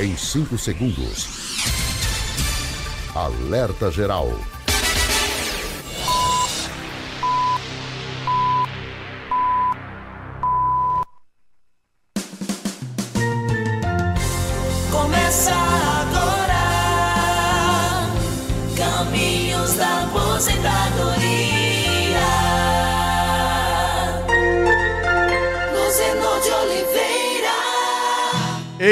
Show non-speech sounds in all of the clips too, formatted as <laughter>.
Em 5 segundos. Alerta Geral.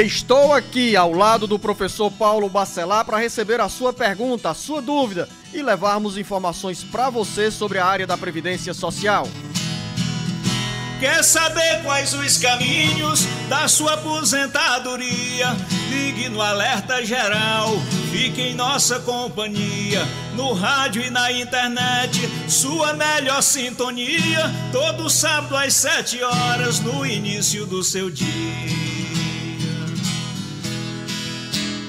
Estou aqui ao lado do professor Paulo Bacelar para receber a sua pergunta, a sua dúvida e levarmos informações para você sobre a área da Previdência Social. Quer saber quais os caminhos da sua aposentadoria? Ligue no Alerta Geral, fique em nossa companhia. No rádio e na internet, sua melhor sintonia. Todo sábado às sete horas, no início do seu dia.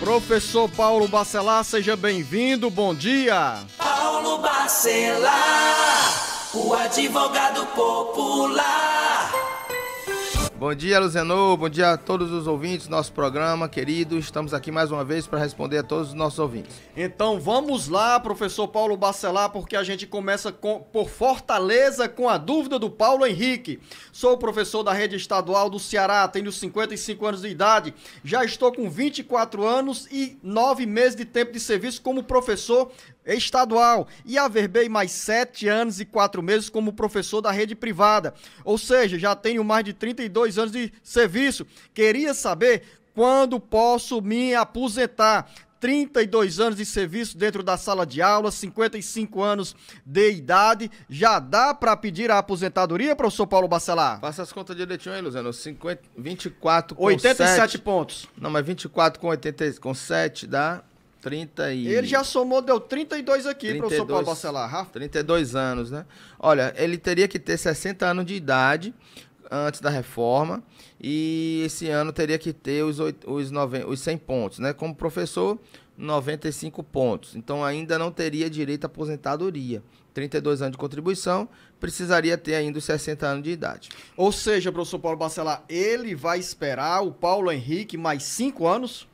Professor Paulo Bacelar, seja bem-vindo, bom dia. Paulo Bacelar, o advogado popular. Bom dia, Luzenor. Bom dia a todos os ouvintes do nosso programa, querido. Estamos aqui mais uma vez para responder a todos os nossos ouvintes. Então vamos lá, professor Paulo Bacelar, porque a gente começa com- por Fortaleza com a dúvida do Paulo Henrique. Sou professor da rede estadual do Ceará, tenho 55 anos de idade, já estou com 24 anos e 9 meses de tempo de serviço como professor estadual e averbei mais 7 anos e 4 meses como professor da rede privada. Ou seja, já tenho mais de 32 anos de serviço. Queria saber quando posso me aposentar. 32 anos de serviço dentro da sala de aula, 55 anos de idade. Já dá para pedir a aposentadoria, professor Paulo Bacelar? Faça as contas direitinho aí, Luzenor. 50, 24 com 87 7. pontos. Não, mas 24 com, 80, com 7 dá 30 e... Ele já somou, deu 32 aqui, professor 32. Paulo Bacelar. Rafa? 32 anos, né? Olha, ele teria que ter 60 anos de idade antes da reforma e esse ano teria que ter os, oit- os, noven- os 100 pontos, né? Como professor, 95 pontos. Então ainda não teria direito à aposentadoria. 32 anos de contribuição, precisaria ter ainda os 60 anos de idade. Ou seja, professor Paulo Bacelar, ele vai esperar o Paulo Henrique mais 5 anos?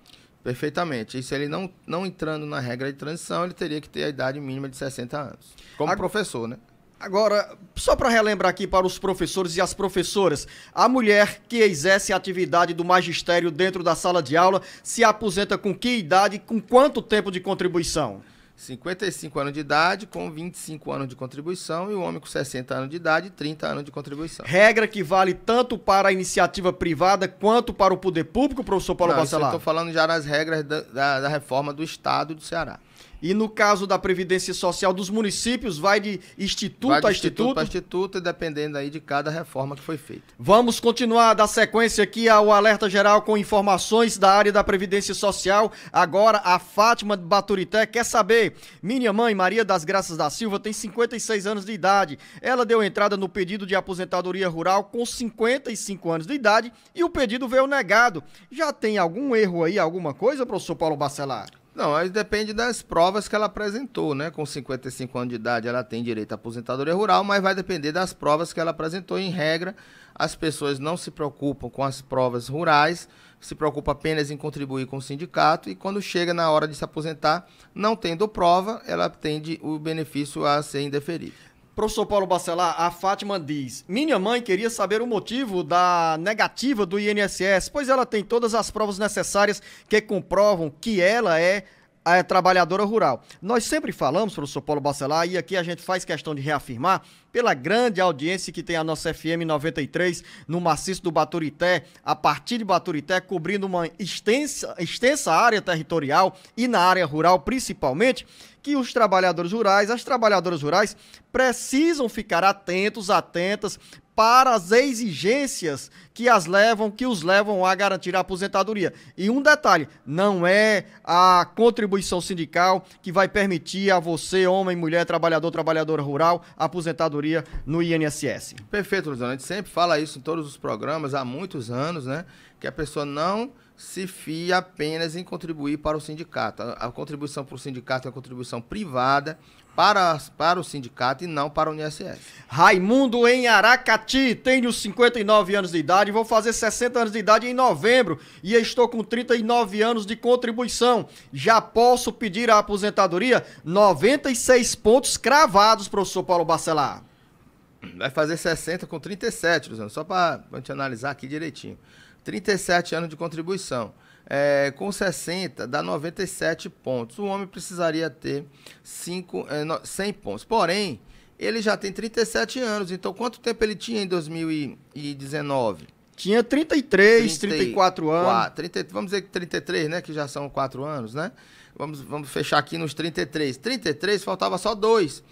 Perfeitamente. E se ele não, não entrando na regra de transição, ele teria que ter a idade mínima de 60 anos. Como professor, né? Agora, só para relembrar aqui para os professores e as professoras, a mulher que exerce a atividade do magistério dentro da sala de aula se aposenta com que idade e com quanto tempo de contribuição? 55 anos de idade, com 25 anos de contribuição, e o homem com 60 anos de idade, 30 anos de contribuição. Regra que vale tanto para a iniciativa privada quanto para o poder público, professor Paulo Não, isso eu Bacelar? estou falando já das regras da, da- da reforma do Estado do Ceará. E no caso da Previdência Social dos municípios, vai de instituto Vai de a instituto instituto? para instituto, dependendo aí de cada reforma que foi feita. Vamos continuar a dar sequência aqui ao alerta geral com informações da área da Previdência Social. Agora a Fátima de Baturité quer saber. Minha mãe, Maria das Graças da Silva, tem 56 anos de idade. Ela deu entrada no pedido de aposentadoria rural com 55 anos de idade e o pedido veio negado. Já tem algum erro aí, alguma coisa, professor Paulo Bacelar? Não, aí depende das provas que ela apresentou, né? Com 55 anos de idade, ela tem direito à aposentadoria rural, mas vai depender das provas que ela apresentou. Em regra, as pessoas não se preocupam com as provas rurais, se preocupam apenas em contribuir com o sindicato e quando chega na hora de se aposentar, não tendo prova, ela tende o benefício a ser indeferido. Professor Paulo Bacelar, a Fátima diz: Minha mãe queria saber o motivo da negativa do INSS, pois ela tem todas as provas necessárias que comprovam que ela é a trabalhadora rural. Nós sempre falamos, professor Paulo Bacelar, e aqui a gente faz questão de reafirmar, pela grande audiência que tem a nossa FM 93 no maciço do Baturité, a partir de Baturité, cobrindo uma extensa, extensa área territorial e na área rural principalmente, que os trabalhadores rurais, as trabalhadoras rurais, precisam ficar atentos, atentas para as exigências que as levam, que os levam a garantir a aposentadoria. E um detalhe, não é a contribuição sindical que vai permitir a você, homem, mulher, trabalhador, trabalhadora rural, aposentadoria no INSS. Perfeito, Luciano. A gente sempre fala isso em todos os programas há muitos anos, né? que a pessoa não se fia apenas em contribuir para o sindicato. A, a contribuição para o sindicato é uma contribuição privada para, para o sindicato e não para o INSS. Raimundo em Aracati, tenho 59 anos de idade, vou fazer 60 anos de idade em novembro e estou com 39 anos de contribuição. Já posso pedir a aposentadoria? 96 pontos cravados, professor Paulo Bacelar. Vai fazer 60 com 37, Luciano, só para gente analisar aqui direitinho. 37 anos de contribuição. É, com 60 dá 97 pontos. O homem precisaria ter 5, é, no- 100 pontos. Porém, ele já tem 37 anos. Então, quanto tempo ele tinha em 2019? Tinha 33, 30 34 anos. quatro, 30 vamos dizer que 33, né? Que já são 4 anos, né? Vamos, vamos fechar aqui nos 33. 33, faltava só dois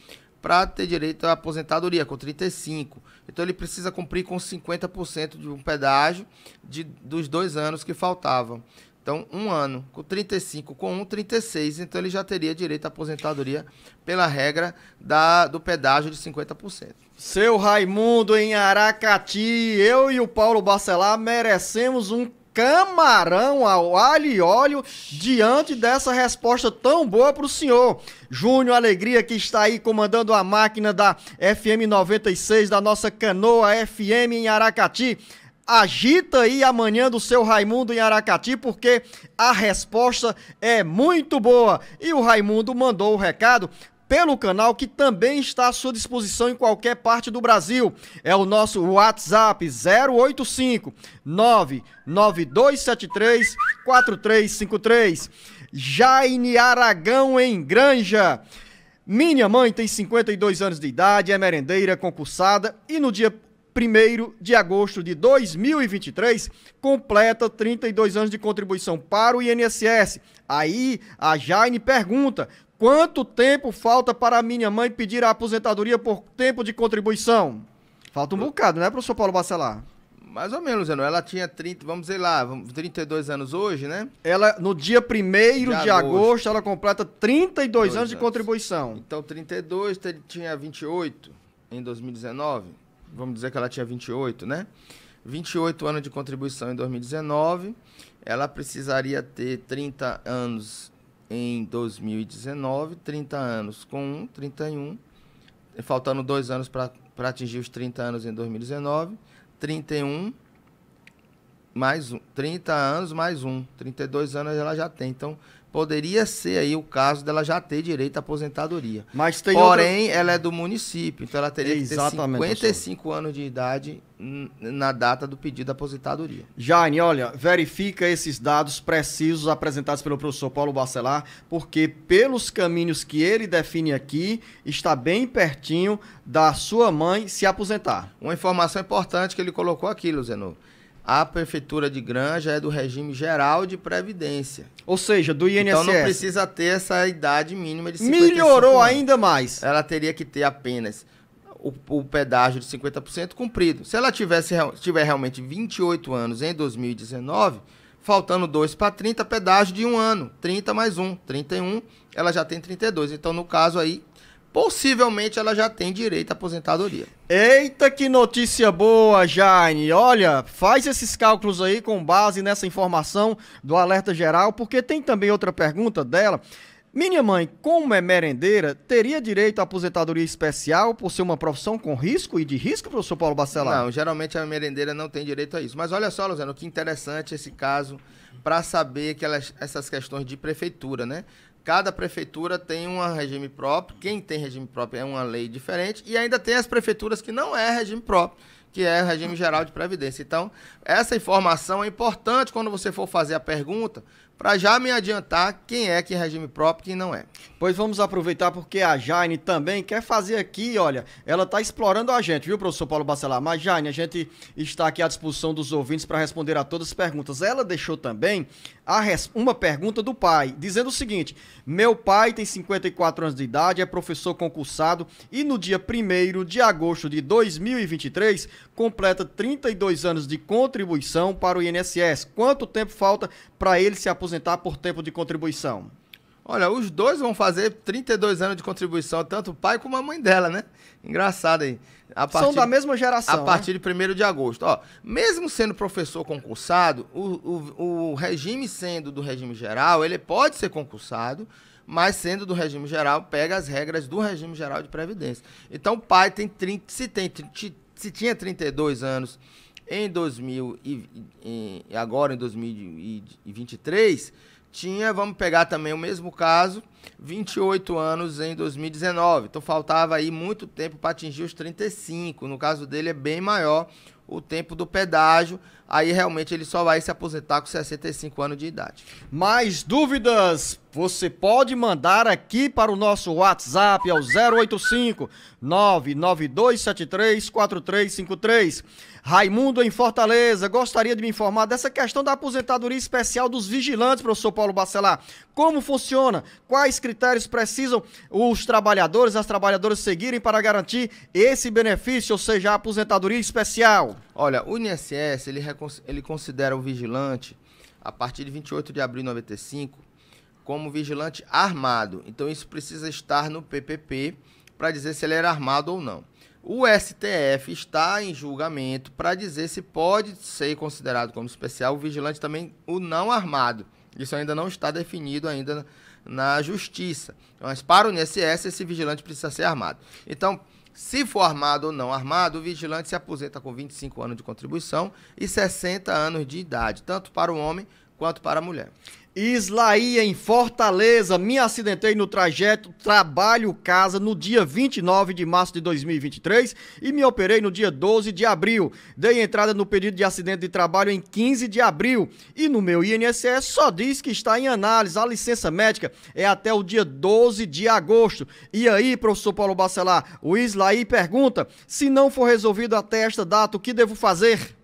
para ter direito à aposentadoria, com 35. Então ele precisa cumprir com 50% de um pedágio de, dos dois anos que faltavam. Então, um ano com 35, com um, 36. Então ele já teria direito à aposentadoria pela regra da, do pedágio de 50%. Seu Raimundo em Aracati, eu e o Paulo Bacelar merecemos um camarão ao alho e óleo diante dessa resposta tão boa pro senhor. Júnior Alegria que está aí comandando a máquina da FM 96 da nossa canoa FM em Aracati. Agita aí amanhã do seu Raimundo em Aracati, porque a resposta é muito boa. E o Raimundo mandou o recado pelo canal que também está à sua disposição em qualquer parte do Brasil. É o nosso WhatsApp 085 99273 4353. Jaine Aragão em Granja. Minha mãe tem 52 anos de idade, é merendeira concursada e no dia 1 de agosto de 2023 completa 32 anos de contribuição para o INSS. Aí a Jaine pergunta: quanto tempo falta para a minha mãe pedir a aposentadoria por tempo de contribuição? Falta um bocado, né, professor Paulo Bacelar? Mais ou menos, Zeno. Ela tinha 30, vamos dizer lá, vamos- 32 anos hoje, né? Ela, no dia 1 de, De agosto, agosto. ela completa 32 Dois anos de anos. contribuição. Então, 32, ele tinha 28 em 2019. Vamos dizer que ela tinha 28, né? 28 anos de contribuição em 2019. Ela precisaria ter 30 anos em 2019, 30 anos com 1, 31. Faltando dois anos para atingir os 30 anos em 2019. 31 mais um, 30 anos mais um, 32 anos ela já tem. Então, poderia ser aí o caso dela já ter direito à aposentadoria. Mas tem outra- Porém, ela é do município, então ela teria que ter Exatamente, 55 anos de idade na data do pedido da aposentadoria. Jane, olha, verifica esses dados precisos apresentados pelo professor Paulo Bacelar, porque pelos caminhos que ele define aqui, está bem pertinho da sua mãe se aposentar. Uma informação importante que ele colocou aqui, Luzenor. A prefeitura de Granja é do regime geral de previdência. Ou seja, do INSS. Então não precisa ter essa idade mínima de 55 Melhorou anos. ainda mais. ela teria que ter apenas o, o pedágio de 50% cumprido. Se ela tivesse, tiver realmente 28 anos em 2019, faltando dois para 30, pedágio de um ano. 30 mais um, 31, ela já tem 32. Então, no caso aí, possivelmente ela já tem direito à aposentadoria. Eita, que notícia boa, Jane. Olha, faz esses cálculos aí com base nessa informação do alerta geral, porque tem também outra pergunta dela. Minha mãe, como é merendeira, teria direito à aposentadoria especial por ser uma profissão com risco e de risco, professor Paulo Bacelar? Não, geralmente a merendeira não tem direito a isso. Mas olha só, Luciano, que interessante esse caso para saber que elas, essas questões de prefeitura, né? Cada prefeitura tem um regime próprio. Quem tem regime próprio é uma lei diferente. E ainda tem as prefeituras que não é regime próprio, que é regime geral de previdência. Então, essa informação é importante quando você for fazer a pergunta, para já me adiantar quem é que é regime próprio e quem não é. Pois vamos aproveitar porque a Jane também quer fazer aqui, olha, ela está explorando a gente, viu, professor Paulo Bacelar? Mas, Jane, a gente está aqui à disposição dos ouvintes para responder a todas as perguntas. Ela deixou também uma pergunta do pai, dizendo o seguinte: Meu pai tem 54 anos de idade, é professor concursado e no dia 1 de agosto de 2023 completa 32 anos de contribuição para o INSS. Quanto tempo falta para ele se aposentar por tempo de contribuição? Olha, os dois vão fazer 32 anos de contribuição, tanto o pai como a mãe dela, né? Engraçado aí. A São da mesma geração. A né? partir de 1 de agosto. Ó, mesmo sendo professor concursado, o, o, o regime sendo do regime geral, ele pode ser concursado, mas sendo do regime geral, pega as regras do regime geral de previdência. Então, o pai tem 30, se tem se tinha 32 anos em 2000 e, e agora em 2023, tinha, vamos pegar também o mesmo caso, 28 anos em 2019. Então faltava aí muito tempo para atingir os 35. No caso dele é bem maior o tempo do pedágio. Aí realmente ele só vai se aposentar com 65 anos de idade. Mais dúvidas? Você pode mandar aqui para o nosso WhatsApp ao 085 99273 4353. Raimundo em Fortaleza, gostaria de me informar dessa questão da aposentadoria especial dos vigilantes, professor Paulo Bacelar. Como funciona? Quais critérios precisam os trabalhadores, as trabalhadoras seguirem para garantir esse benefício, ou seja, a aposentadoria especial? Olha, o INSS, ele, ele considera o vigilante, a partir de 28 de abril de 95, como vigilante armado. Então, isso precisa estar no PPP para dizer se ele era armado ou não. O STF está em julgamento para dizer se pode ser considerado como especial o vigilante também o não armado. Isso ainda não está definido ainda na justiça. Mas para o INSS esse vigilante precisa ser armado. Então, se for armado ou não armado, o vigilante se aposenta com 25 anos de contribuição e 60 anos de idade, tanto para o homem quanto para a mulher. Islaí em Fortaleza, me acidentei no trajeto trabalho-casa no dia 29 de março de 2023 e me operei no dia 12 de abril. Dei entrada no pedido de acidente de trabalho em 15 de abril e no meu INSS só diz que está em análise. A licença médica é até o dia 12 de agosto. E aí, professor Paulo Bacelar, o Islaí pergunta: se não for resolvido até esta data, o que devo fazer?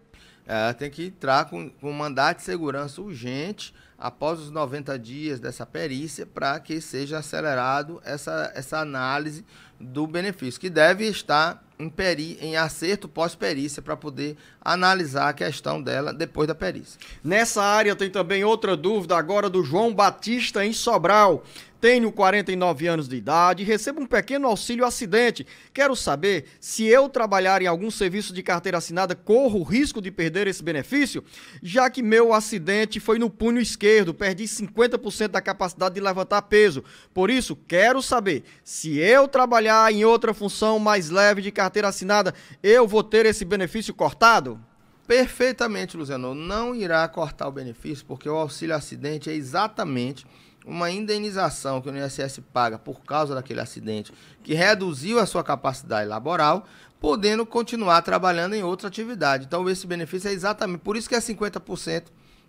É, tem que entrar com, com mandato de segurança urgente após os 90 dias dessa perícia para que seja acelerado essa, essa análise do benefício, que deve estar em, peri, em acerto pós-perícia para poder analisar a questão dela depois da perícia. Nessa área tem também outra dúvida agora do João Batista em Sobral. Tenho 49 anos de idade e recebo um pequeno auxílio acidente. Quero saber se eu trabalhar em algum serviço de carteira assinada corro o risco de perder esse benefício, já que meu acidente foi no punho esquerdo, perdi 50% da capacidade de levantar peso. Por isso, quero saber se eu trabalhar em outra função mais leve de carteira assinada, eu vou ter esse benefício cortado? Perfeitamente, Luciano. Não irá cortar o benefício, porque o auxílio acidente é exatamente uma indenização que o INSS paga por causa daquele acidente que reduziu a sua capacidade laboral, podendo continuar trabalhando em outra atividade. Então, esse benefício é exatamente por isso que é 50%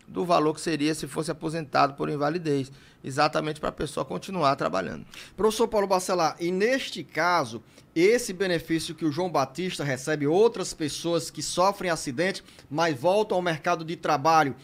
do valor que seria se fosse aposentado por invalidez, exatamente para a pessoa continuar trabalhando. Professor Paulo Bacelar, e neste caso, esse benefício que o João Batista recebe, outras pessoas que sofrem acidente, mas voltam ao mercado de trabalho,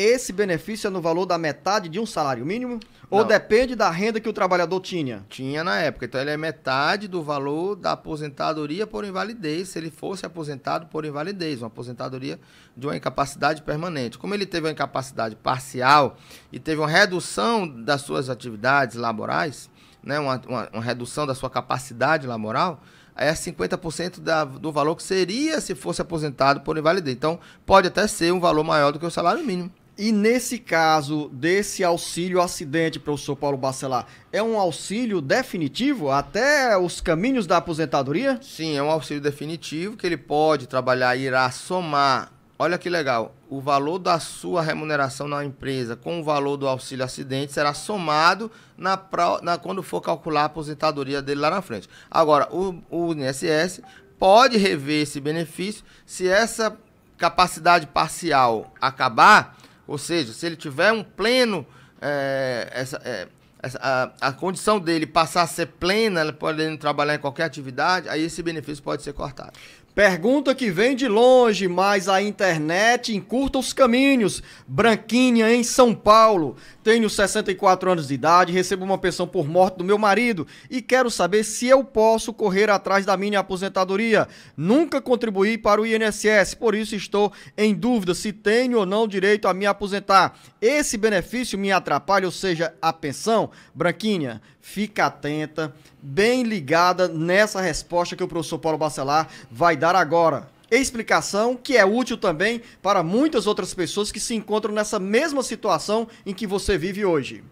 esse benefício é no valor da metade de um salário mínimo? Ou depende da renda que o trabalhador tinha? Tinha na época. Então ele é metade do valor da aposentadoria por invalidez, se ele fosse aposentado por invalidez, uma aposentadoria de uma incapacidade permanente. Como ele teve uma incapacidade parcial e teve uma redução das suas atividades laborais, né, uma, uma, uma redução da sua capacidade laboral, é 50% da, do valor que seria se fosse aposentado por invalidez. Então, pode até ser um valor maior do que o salário mínimo. E nesse caso desse auxílio acidente, professor Paulo Bacelar, é um auxílio definitivo até os caminhos da aposentadoria? Sim, é um auxílio definitivo que ele pode trabalhar e irá somar. Olha que legal, o valor da sua remuneração na empresa com o valor do auxílio acidente será somado na, na quando for calcular a aposentadoria dele lá na frente. Agora, o, o INSS pode rever esse benefício se essa capacidade parcial acabar ou seja, se ele tiver um pleno, é, essa, é, essa, a, a, condição dele passar a ser plena, ele podendo trabalhar em qualquer atividade, aí esse benefício pode ser cortado. Pergunta que vem de longe, mas a internet encurta os caminhos. Branquinha, em São Paulo. Tenho 64 anos de idade, recebo uma pensão por morte do meu marido e quero saber se eu posso correr atrás da minha aposentadoria. Nunca contribuí para o INSS, por isso estou em dúvida se tenho ou não direito a me aposentar. Esse benefício me atrapalha, ou seja, a pensão? Branquinha, fica atenta, bem ligada nessa resposta que o professor Paulo Bacelar vai dar agora explicação que é útil também para muitas outras pessoas que se encontram nessa mesma situação em que você vive hoje.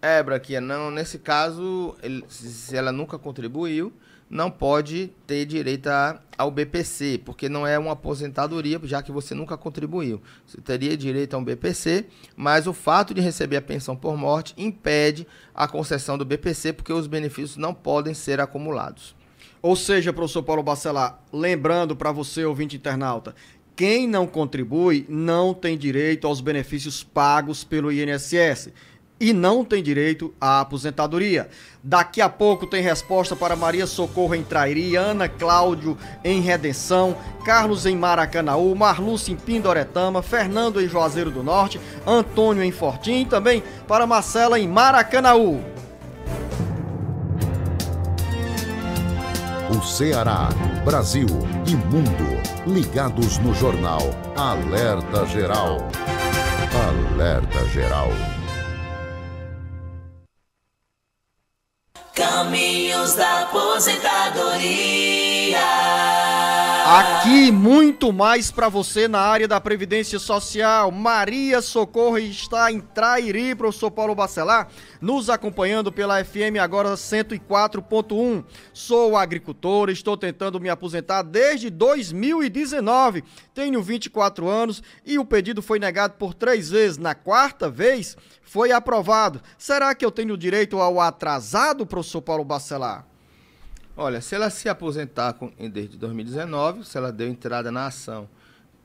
É, Braquia, não, nesse caso, ele, se ela nunca contribuiu, não pode ter direito a, ao BPC, porque não é uma aposentadoria, já que você nunca contribuiu. Você teria direito a um BPC, mas o fato de receber a pensão por morte impede a concessão do BPC, porque os benefícios não podem ser acumulados. Ou seja, professor Paulo Bacelar, lembrando para você, ouvinte internauta, quem não contribui não tem direito aos benefícios pagos pelo INSS e não tem direito à aposentadoria. Daqui a pouco tem resposta para Maria Socorro em Trairi, Ana Cláudio em Redenção, Carlos em Maracanaú, Marlúcio em Pindoretama, Fernando em Juazeiro do Norte, Antônio em Fortim e também para Marcela em Maracanaú. O Ceará, Brasil e mundo ligados no jornal Alerta Geral. Alerta Geral. Caminhos da aposentadoria. Aqui muito mais para você na área da Previdência Social. Maria Socorro está em Trairi, professor Paulo Bacelar, nos acompanhando pela FM agora 104.1. Sou agricultor, estou tentando me aposentar desde 2019. Tenho 24 anos e o pedido foi negado por três vezes. Na quarta vez, foi aprovado. Será que eu tenho direito ao atrasado, professor Paulo Bacelar? Olha, se ela se aposentar com, desde 2019, se ela deu entrada na ação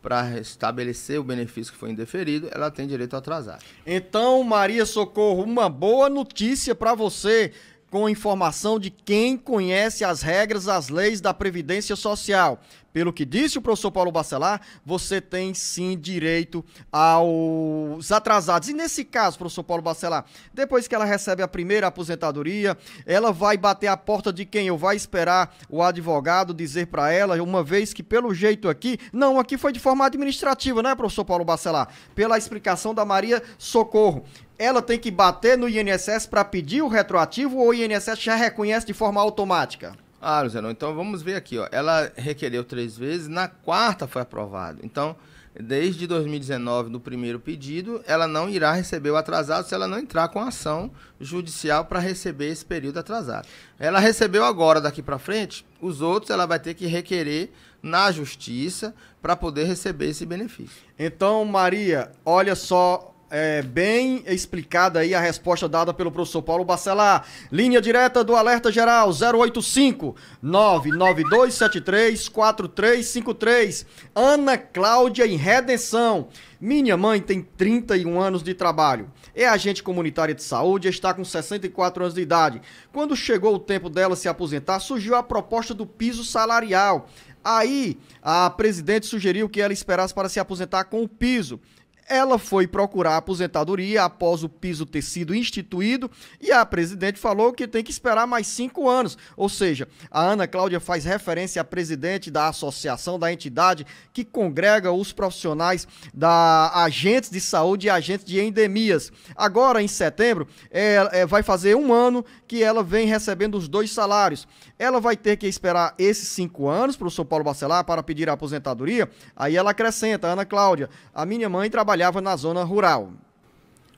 para restabelecer o benefício que foi indeferido, ela tem direito a atrasar. Então, Maria Socorro, uma boa notícia para você com informação de quem conhece as regras, as leis da Previdência Social. Pelo que disse o professor Paulo Bacelar, você tem sim direito aos atrasados. E nesse caso, professor Paulo Bacelar, depois que ela recebe a primeira aposentadoria, ela vai bater a porta de quem? Ou vai esperar o advogado dizer para ela, uma vez que pelo jeito aqui, não, aqui foi de forma administrativa, né, professor Paulo Bacelar? Pela explicação da Maria Socorro ela tem que bater no INSS para pedir o retroativo ou o INSS já reconhece de forma automática? Ah, Luciano, então vamos ver aqui, ó. Ela requereu três vezes, na quarta foi aprovado. Então, desde 2019, no primeiro pedido, ela não irá receber o atrasado se ela não entrar com ação judicial para receber esse período atrasado. Ela recebeu agora, daqui para frente, os outros ela vai ter que requerer na justiça para poder receber esse benefício. Então, Maria, olha só é, bem explicada aí a resposta dada pelo professor Paulo Bacelar. Linha direta do Alerta Geral 085 99273 4353. Ana Cláudia em Redenção. Minha mãe tem 31 anos de trabalho. É agente comunitária de saúde está com 64 anos de idade. Quando chegou o tempo dela se aposentar, surgiu a proposta do piso salarial. Aí, a presidente sugeriu que ela esperasse para se aposentar com o piso. Ela foi procurar aposentadoria após o piso ter sido instituído e a presidente falou que tem que esperar mais cinco anos. Ou seja, a Ana Cláudia faz referência à presidente da associação, da entidade que congrega os profissionais da agentes de saúde e agentes de endemias. Agora, em setembro, é, é, vai fazer um ano que ela vem recebendo os dois salários. Ela vai ter que esperar esses cinco anos, professor Paulo Bacelar, para pedir a aposentadoria. Aí ela acrescenta, Ana Cláudia, a minha mãe trabalha trabalhava na zona rural.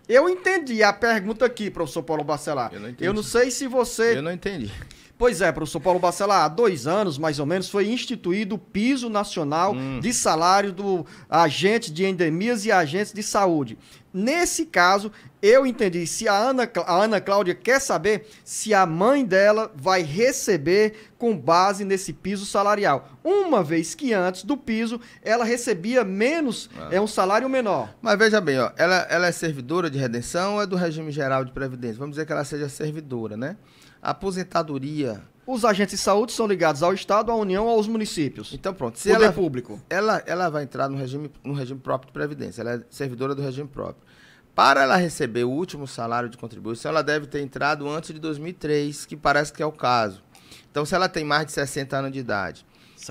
Eu entendi a pergunta aqui, professor Paulo Bacelar. Eu não, entendi. Eu não sei se você. Eu não entendi. Pois é, professor Paulo Bacelar, há dois anos, mais ou menos, foi instituído o piso nacional hum. de salário do agente de endemias e agentes de saúde. Nesse caso, eu entendi. Se a Ana, a Ana Cláudia quer saber se a mãe dela vai receber com base nesse piso salarial. Uma vez que antes do piso ela recebia menos, ah. é um salário menor. Mas veja bem, ó, ela, ela é servidora de redenção ou é do regime geral de previdência? Vamos dizer que ela seja servidora, né? A aposentadoria Os agentes de saúde são ligados ao Estado, à União ou aos municípios. Então pronto, se Poder ela, público. ela, ela vai entrar no regime, no regime próprio de previdência, ela é servidora do regime próprio. Para ela receber o último salário de contribuição, ela deve ter entrado antes de 2003, que parece que é o caso. Então, se ela tem mais de 60 anos de idade,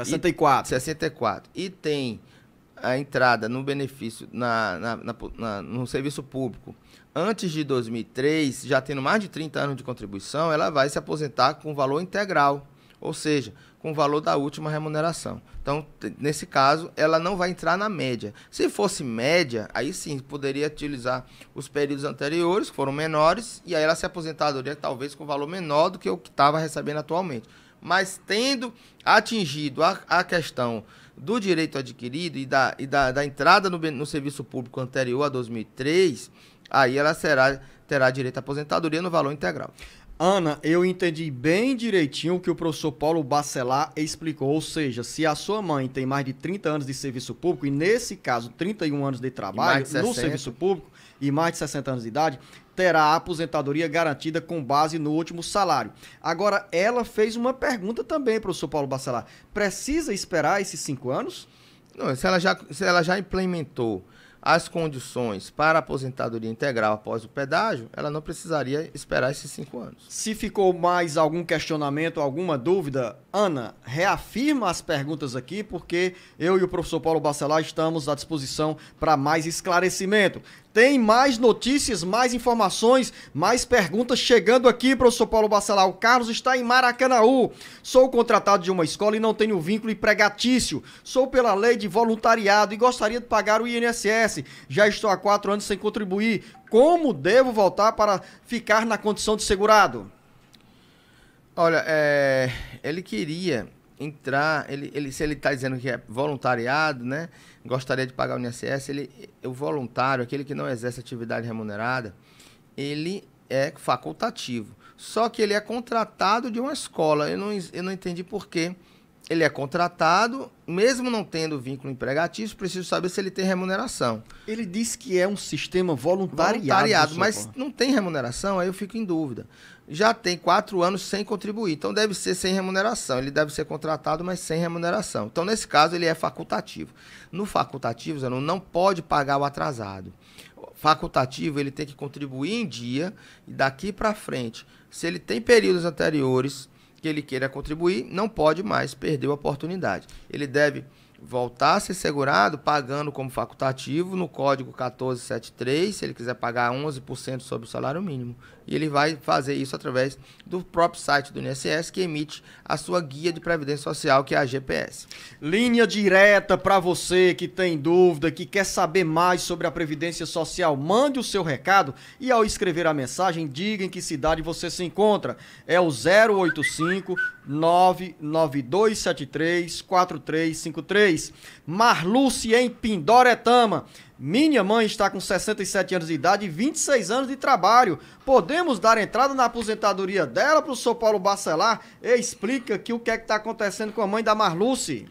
64. 64, e tem a entrada no benefício na, na- na- na- no serviço público antes de 2003, já tendo mais de 30 anos de contribuição, ela vai se aposentar com valor integral, ou seja, com o valor da última remuneração. Então, nesse caso, ela não vai entrar na média. Se fosse média, aí sim poderia utilizar os períodos anteriores, que foram menores, e aí ela se aposentadoria talvez com valor menor do que o que estava recebendo atualmente. Mas tendo atingido a, a questão do direito adquirido e da, e da, da entrada no, no serviço público anterior a 2003, aí ela será, terá direito à aposentadoria no valor integral. Ana, eu entendi bem direitinho o que o professor Paulo Bacelar explicou. Ou seja, se a sua mãe tem mais de 30 anos de serviço público, e nesse caso 31 anos de trabalho de no 60. serviço público e mais de 60 anos de idade, terá a aposentadoria garantida com base no último salário. Agora, ela fez uma pergunta também, professor Paulo Bacelar. Precisa esperar esses cinco anos? Não, se, ela já, se ela já implementou as condições para a aposentadoria integral após o pedágio, ela não precisaria esperar esses cinco anos. Se ficou mais algum questionamento, alguma dúvida, Ana, reafirma as perguntas aqui, porque eu e o professor Paulo Bacelar estamos à disposição para mais esclarecimento. Tem mais notícias, mais informações, mais perguntas chegando aqui, professor Paulo Bacelar. O Carlos está em Maracanaú. Sou contratado de uma escola e não tenho vínculo empregatício. Sou pela lei de voluntariado e gostaria de pagar o INSS. Já estou há quatro anos sem contribuir. Como devo voltar para ficar na condição de segurado? Olha, é, ele queria entrar, ele, ele, se ele está dizendo que é voluntariado, né? Gostaria de pagar o INSS, ele, o voluntário, aquele que não exerce atividade remunerada, ele é facultativo. Só que ele é contratado de uma escola. Eu não, eu não entendi por quê. Ele é contratado, mesmo não tendo vínculo empregatício, preciso saber se ele tem remuneração. Ele disse que é um sistema voluntariado. Voluntariado, mas não tem remuneração, aí eu fico em dúvida. Já tem quatro anos sem contribuir, então deve ser sem remuneração. Ele deve ser contratado, mas sem remuneração. Então, nesse caso, ele é facultativo. No facultativo, Zanon, não pode pagar o atrasado. Facultativo, ele tem que contribuir em dia e daqui para frente. Se ele tem períodos anteriores que ele queira contribuir, não pode mais perder a oportunidade. Ele deve voltar a ser segurado pagando como facultativo no código 1473, se ele quiser pagar 11% sobre o salário mínimo. E ele vai fazer isso através do próprio site do INSS, que emite a sua guia de previdência social, que é a GPS. Linha direta para você que tem dúvida, que quer saber mais sobre a Previdência Social, mande o seu recado e ao escrever a mensagem, diga em que cidade você se encontra. É o 085 99273 4353. Marluce em Pindoretama. Minha mãe está com 67 anos de idade e 26 anos de trabalho. Podemos dar entrada na aposentadoria dela, professor Paulo Bacelar? Explica aqui o que é que está acontecendo com a mãe da Marluce.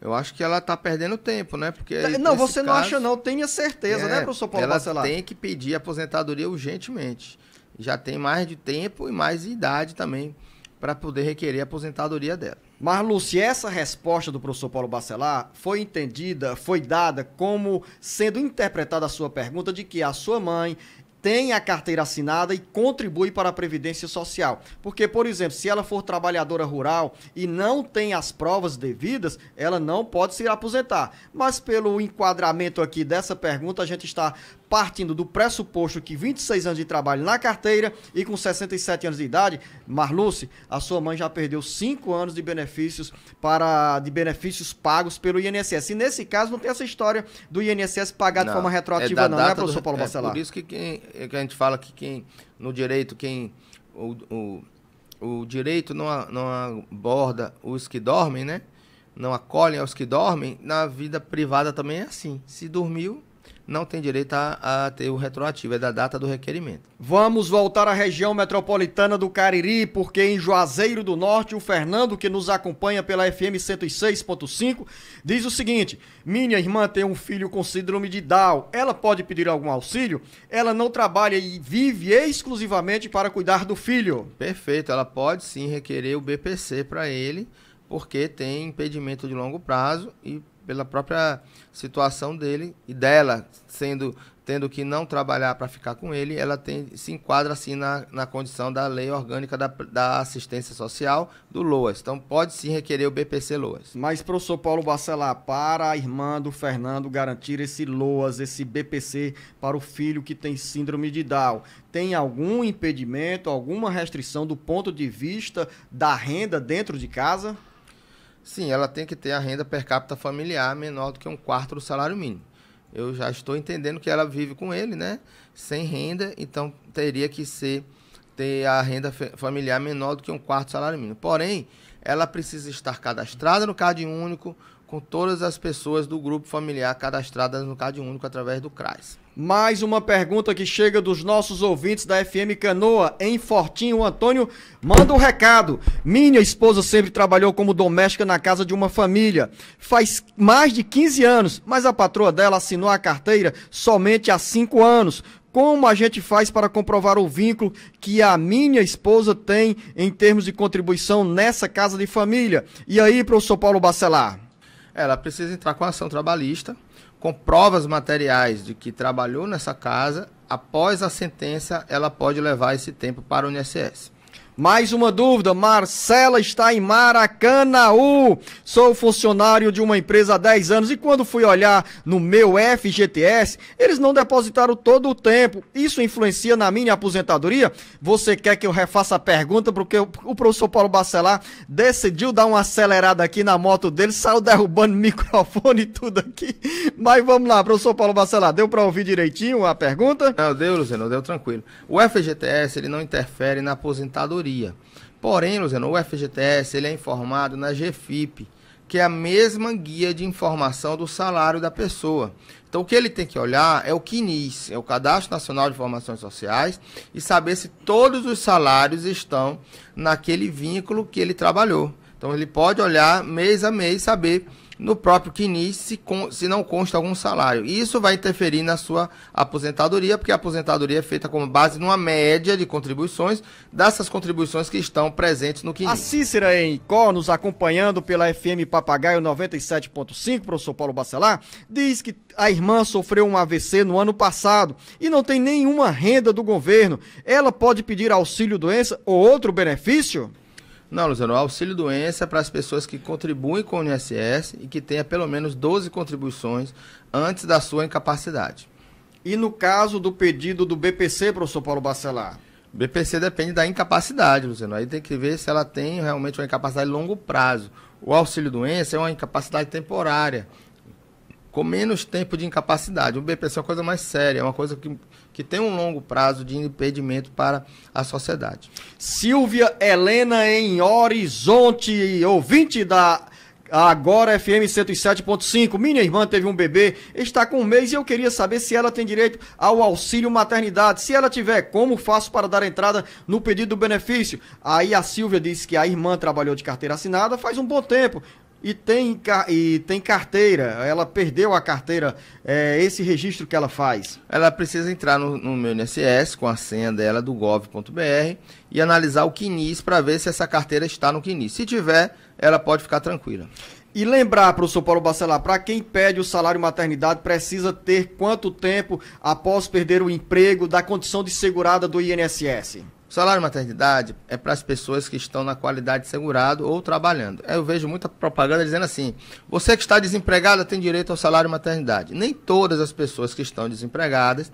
Eu acho que ela está perdendo tempo, né? Porque não, você não caso- acha não, tenha certeza, É, né, professor Paulo ela Bacelar? tem que pedir aposentadoria urgentemente. Já tem mais de tempo e mais de idade também para poder requerer a aposentadoria dela. Marluce, essa resposta do professor Paulo Bacelar foi entendida, foi dada como sendo interpretada a sua pergunta de que a sua mãe tem a carteira assinada e contribui para a Previdência Social. Porque, por exemplo, se ela for trabalhadora rural e não tem as provas devidas, ela não pode se aposentar. Mas pelo enquadramento aqui dessa pergunta, a gente está partindo do pressuposto que 26 anos de trabalho na carteira e com 67 anos de idade, Marluce, a sua mãe já perdeu 5 anos de benefícios para de benefícios pagos pelo INSS. E nesse caso não tem essa história do INSS pagar de Não, forma é retroativa da não, né, professor do- Paulo é Bacelar? Por isso que, quem, é que a gente fala que quem, no direito, quem o, o, o direito não, não aborda os que dormem, né? Não acolhem aos que dormem, na vida privada também é assim. Se dormiu, não tem direito a, a, ter o retroativo, é da data do requerimento. Vamos voltar à região metropolitana do Cariri, porque em Juazeiro do Norte, o Fernando, que nos acompanha pela FM 106.5, diz o seguinte: Minha irmã tem um filho com síndrome de Down. Ela pode pedir algum auxílio? Ela não trabalha e vive exclusivamente para cuidar do filho. Perfeito, ela pode sim requerer o BPC para ele, porque tem impedimento de longo prazo e pela própria situação dele e dela, sendo tendo que não trabalhar para ficar com ele, ela tem, se enquadra assim na, na condição da lei orgânica da, da assistência social do LOAS. Então pode sim requerer o BPC LOAS. Mas, professor Paulo Bacelar, para a irmã do Fernando garantir esse LOAS, esse BPC para o filho que tem síndrome de Down, tem algum impedimento, alguma restrição do ponto de vista da renda dentro de casa? Sim, ela tem que ter a renda per capita familiar menor do que um quarto do salário mínimo. Eu já estou entendendo que ela vive com ele, né? Sem renda, então teria que ser ter a renda familiar menor do que um quarto do salário mínimo. Porém, ela precisa estar cadastrada no Cade Único, com todas as pessoas do grupo familiar cadastradas no Cade Único através do CRAS. Mais uma pergunta que chega dos nossos ouvintes da FM Canoa, em Fortinho. O Antônio manda um recado. Minha esposa sempre trabalhou como doméstica na casa de uma família. Faz mais de 15 anos, mas a patroa dela assinou a carteira somente há 5 anos. Como a gente faz para comprovar o vínculo que a minha esposa tem em termos de contribuição nessa casa de família? E aí, professor Paulo Bacelar? Ela precisa entrar com ação trabalhista com provas materiais de que trabalhou nessa casa, após a sentença, ela pode levar esse tempo para o INSS. Mais uma dúvida, Marcela está em Maracanaú. Sou funcionário de uma empresa há 10 anos e quando fui olhar no meu FGTS, eles não depositaram todo o tempo. Isso influencia na minha aposentadoria? Você quer que eu refaça a pergunta porque o professor Paulo Bacelar decidiu dar uma acelerada aqui na moto dele, saiu derrubando <laughs> microfone e tudo aqui. Mas vamos lá, professor Paulo Bacelar, deu para ouvir direitinho a pergunta? Não, deu, Luciano, deu tranquilo. O FGTS, ele não interfere na aposentadoria Porém, Luciano, o FGTS ele é informado na GFIP, que é a mesma guia de informação do salário da pessoa. Então, o que ele tem que olhar é o CNIS, é o Cadastro Nacional de Informações Sociais, e saber se todos os salários estão naquele vínculo que ele trabalhou. Então, ele pode olhar mês a mês, saber no próprio CNIS se, se não consta algum salário. E isso vai interferir na sua aposentadoria, porque a aposentadoria é feita como base numa média de contribuições dessas contribuições que estão presentes no CNIS. A Cícera em Có, nos acompanhando pela FM Papagaio 97.5, professor Paulo Bacelar, diz que a irmã sofreu um AVC no ano passado e não tem nenhuma renda do governo. Ela pode pedir auxílio doença ou outro benefício? Não, Luciano, o auxílio doença é para as pessoas que contribuem com o INSS e que tenha pelo menos 12 contribuições antes da sua incapacidade. E no caso do pedido do BPC, professor Paulo Bacelar? BPC depende da incapacidade, Luciano. Aí tem que ver se ela tem realmente uma incapacidade de longo prazo. O auxílio doença é uma incapacidade temporária com menos tempo de incapacidade. O BPC é uma coisa mais séria, é uma coisa que, que tem um longo prazo de impedimento para a sociedade. Silvia Helena em Horizonte, ouvinte da Agora FM 107.5. Minha irmã teve um bebê, está com um mês e eu queria saber se ela tem direito ao auxílio maternidade. Se ela tiver, como faço para dar entrada no pedido do benefício? Aí a Silvia disse que a irmã trabalhou de carteira assinada faz um bom tempo e tem, e tem carteira, ela perdeu a carteira, é, esse registro que ela faz? Ela precisa entrar no, no meu INSS com a senha dela do gov.br e analisar o QNIS para ver se essa carteira está no QNIS. Se tiver, ela pode ficar tranquila. E lembrar, professor Paulo Bacelar, para quem pede o salário maternidade, precisa ter quanto tempo após perder o emprego da condição de segurada do INSS? O salário maternidade é para as pessoas que estão na qualidade de segurado ou trabalhando. Eu vejo muita propaganda dizendo assim: você que está desempregada tem direito ao salário maternidade. Nem todas as pessoas que estão desempregadas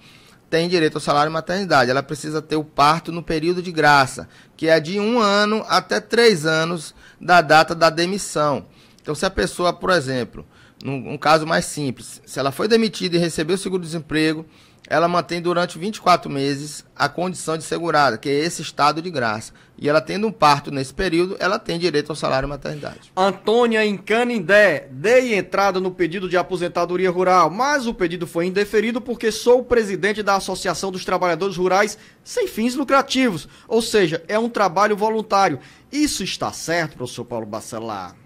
têm direito ao salário maternidade. Ela precisa ter o parto no período de graça, que é de um ano até três anos da data da demissão. Então, se a pessoa, por exemplo, num um caso mais simples, se ela foi demitida e recebeu o seguro-desemprego, ela mantém durante 24 meses a condição de segurada, que é esse estado de graça. E ela tendo um parto nesse período, ela tem direito ao salário maternidade. Antônia em Canindé, dei entrada no pedido de aposentadoria rural, mas o pedido foi indeferido porque sou presidente da Associação dos Trabalhadores Rurais sem fins lucrativos, ou seja, é um trabalho voluntário. Isso está certo, professor Paulo Bacelar?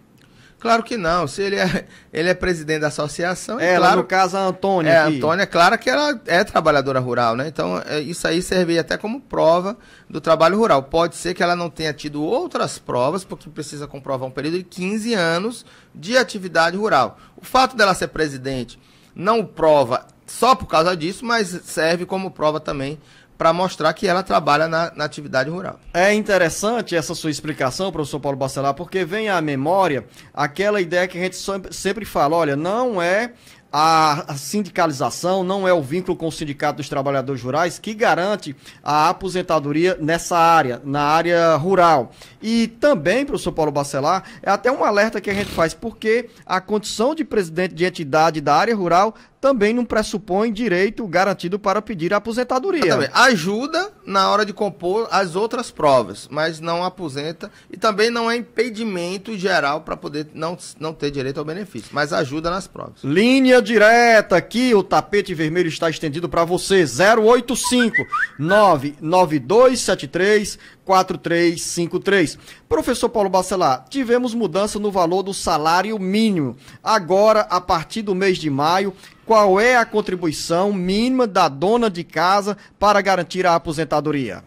Claro que não. Se ele é, <laughs> ele é presidente da associação, é Ela, claro, no caso, a Antônia. é, a aqui. Antônia, é claro que ela é trabalhadora rural, né? Então, é, isso aí serve até como prova do trabalho rural. Pode ser que ela não tenha tido outras provas, porque precisa comprovar um período de 15 anos de atividade rural. O fato dela ser presidente não prova só por causa disso, mas serve como prova também para mostrar que ela trabalha na, na atividade rural. É interessante essa sua explicação, professor Paulo Bacelar, porque vem à memória aquela ideia que a gente sempre- fala, olha, não é a sindicalização, não é o vínculo com o Sindicato dos Trabalhadores Rurais que garante a aposentadoria nessa área, na área rural. E também, professor Paulo Bacelar, é até um alerta que a gente faz, porque a condição de presidente de entidade da área rural também não pressupõe direito garantido para pedir a aposentadoria. Ajuda na hora de compor as outras provas, mas não aposenta e também não é impedimento geral para poder não, não ter direito ao benefício, mas ajuda nas provas. Linha direta aqui, o tapete vermelho está estendido para você. 085 99273 4353. Professor Paulo Bacelar, tivemos mudança no valor do salário mínimo. Agora, a partir do mês de maio, qual é a contribuição mínima da dona de casa para garantir a aposentadoria?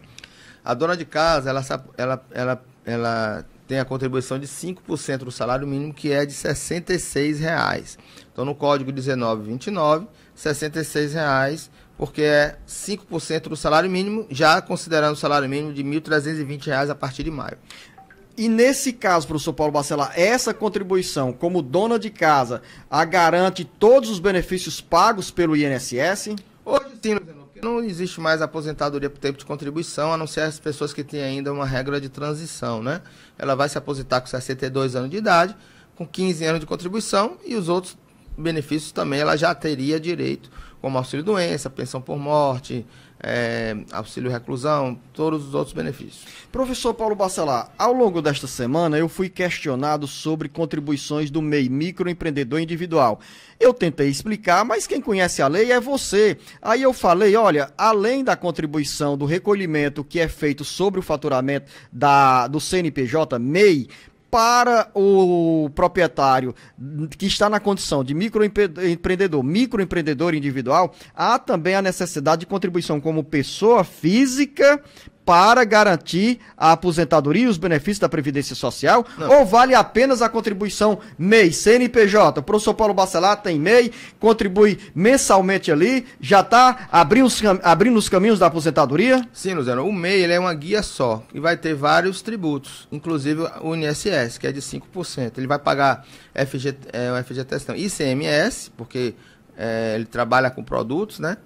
A dona de casa, ela, ela, ela, ela tem a contribuição de 5% do salário mínimo, que é de 66 reais. Então, no código 1929, 66 reais, porque é 5% do salário mínimo, já considerando o salário mínimo de 1.320 reais a partir de maio. E nesse caso, professor Paulo Bacelar, essa contribuição, como dona de casa, a garante todos os benefícios pagos pelo INSS? Hoje sim, não existe mais aposentadoria por tempo de contribuição, a não ser as pessoas que têm ainda uma regra de transição, né? Ela vai se aposentar com 62 anos de idade, com 15 anos de contribuição e os outros benefícios também ela já teria direito, como auxílio doença, pensão por morte, eh, auxílio reclusão, todos os outros benefícios. Professor Paulo Bacelar, ao longo desta semana eu fui questionado sobre contribuições do MEI, microempreendedor individual. Eu tentei explicar, mas quem conhece a lei é você. Aí eu falei, olha, além da contribuição do recolhimento que é feito sobre o faturamento da, do CNPJ MEI, para o proprietário que está na condição de microempreendedor, microempreendedor individual, há também a necessidade de contribuição como pessoa física para garantir a aposentadoria e os benefícios da Previdência Social? Ou vale apenas a contribuição MEI, CNPJ? O professor Paulo Bacelar tem MEI, contribui mensalmente ali, já está abrindo, abrindo os caminhos da aposentadoria? Sim, Luciano, o MEI é uma guia só e vai ter vários tributos, inclusive o INSS, que é de 5%. Ele vai pagar FG, é, o FGTS, não, ICMS, porque é, ele trabalha com produtos, né?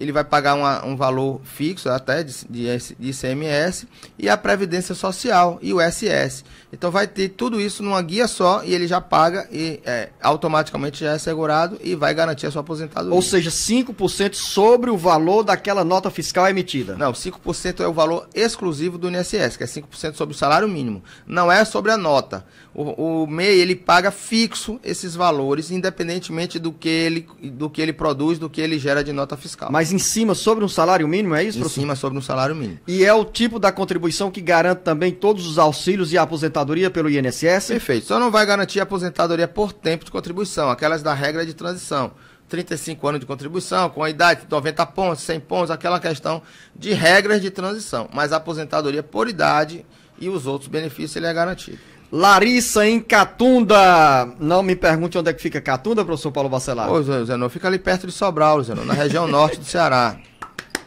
Ele vai pagar uma- um valor fixo até de, de de ICMS e a Previdência Social e o SS. Então vai ter tudo isso numa guia só e ele já paga e é, automaticamente já é segurado e vai garantir a sua aposentadoria. Ou seja, 5% sobre o valor daquela nota fiscal emitida. Não, 5% é o valor exclusivo do INSS, que é 5% sobre o salário mínimo. Não é sobre a nota. O, o MEI, ele paga fixo esses valores, independentemente do que, ele, do que ele produz, do que ele gera de nota fiscal. Mas em cima, sobre um salário mínimo, é isso, em professor? cima sobre um salário mínimo. E é o tipo da contribuição que garante também todos os auxílios e a aposentadoria pelo INSS? Perfeito. Só não vai garantir a aposentadoria por tempo de contribuição, aquelas da regra de transição. 35 anos de contribuição, com a idade de 90 pontos, 100 pontos, aquela questão de regras de transição. Mas a aposentadoria por idade e os outros benefícios ele é garantido. Larissa em Catunda. Não me pergunte onde é que fica Catunda, professor Paulo Bacelar. Ô, Zenon, fica ali perto de Sobral, Zenon, na região norte do Ceará.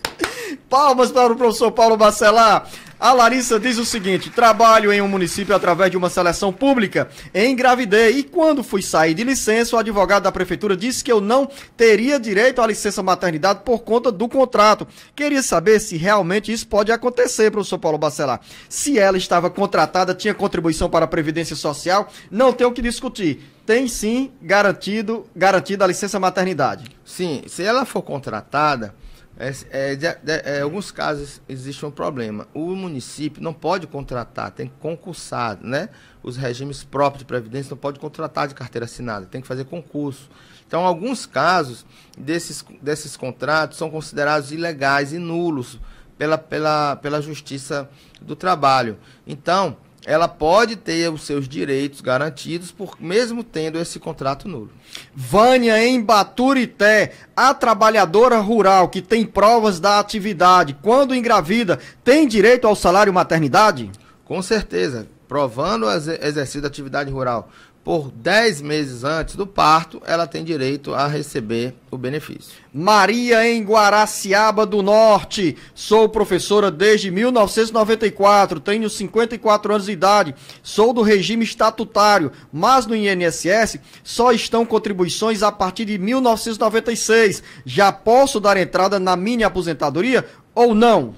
<laughs> Palmas para o professor Paulo Bacelar. A Larissa diz o seguinte: trabalho em um município através de uma seleção pública, engravidei e quando fui sair de licença, o advogado da prefeitura disse que eu não teria direito à licença maternidade por conta do contrato. Queria saber se realmente isso pode acontecer, professor Paulo Bacelar. Se ela estava contratada, tinha contribuição para a Previdência Social, não tem o que discutir. Tem sim garantido, garantida a licença maternidade. Sim, se ela for contratada, É, é, de, de, é, alguns casos existe um problema. O município não pode contratar, tem que concursar, né? Os regimes próprios de previdência não pode contratar de carteira assinada, tem que fazer concurso. Então, alguns casos desses, desses contratos são considerados ilegais e nulos pela, pela, pela Justiça do Trabalho. Então, ela pode ter os seus direitos garantidos, por mesmo tendo esse contrato nulo. Vânia, em Baturité, a trabalhadora rural que tem provas da atividade, quando engravida, tem direito ao salário maternidade? Com certeza, provando o exercício da atividade rural por 10 meses antes do parto, ela tem direito a receber o benefício. Maria em Guaraciaba do Norte. Sou professora desde 1994, tenho 54 anos de idade, sou do regime estatutário, mas no INSS só estão contribuições a partir de 1996. Já posso dar entrada na minha aposentadoria ou não?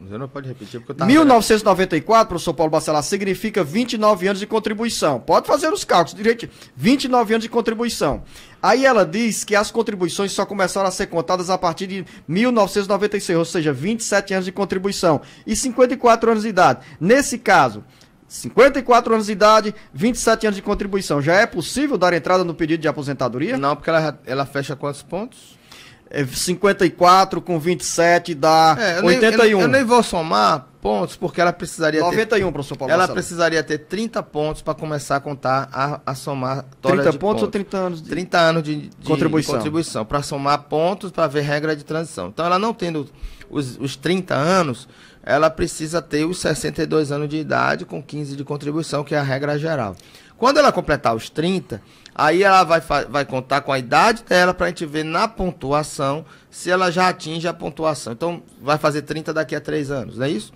Você não pode repetir porque eu tava 1994, professor Paulo Bacelar, significa 29 anos de contribuição. Pode fazer os cálculos direito. 29 anos de contribuição. Aí ela diz que as contribuições só começaram a ser contadas a partir de 1996, ou seja, 27 anos de contribuição e 54 anos de idade. Nesse caso, 54 anos de idade, 27 anos de contribuição. Já é possível dar entrada no pedido de aposentadoria? Não, porque ela, ela fecha quantos pontos? 54 com 27 dá é, eu 81. Nem, eu, eu, nem vou somar pontos, porque ela precisaria 91, ter, professor Paulo Ela Marcelo. precisaria ter 30 pontos para começar a contar, a, a somar 30 pontos, pontos, ou 30 anos de, 30 anos de, de contribuição, contribuição para somar pontos para ver regra de transição. Então, ela não tendo os, os 30 anos, ela precisa ter os 62 anos de idade com 15 de contribuição, que é a regra geral. Quando ela completar os 30, Aí ela vai, vai contar com a idade dela para a gente ver na pontuação se ela já atinge a pontuação. Então, vai fazer 30 daqui a 3 anos, não é isso?